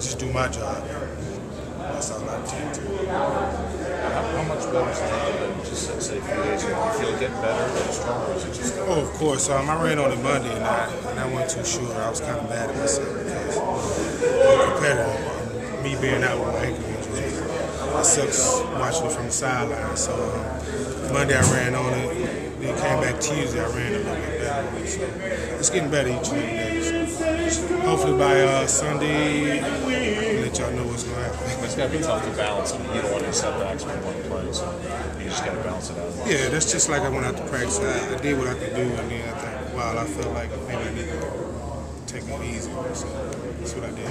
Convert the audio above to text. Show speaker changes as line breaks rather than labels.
do my job. That's all I tend to.
How, how much better is it than just say, say a few days ago? Do you feel getting better, stronger, is it just
Oh, of course. Um, I ran on it Monday, and I, and I wasn't too sure. I was kind of mad at myself because a competitor. And me being out with my ankle injury, it sucks watching it from the sideline. So um, Monday I ran on it. Then came back Tuesday, I ran a little bit better. on it. So it's getting better each and every day. So hopefully by uh, Sunday, I can let y'all know what's going to happen.
It's got to be tough to balance. I mean, you don't want any setbacks when you want to play, so you just got to balance it out.
Yeah, that's just like I went out to practice. I, I did what I could do, and then after a while, I felt like maybe I need to take it easy. So that's what I did.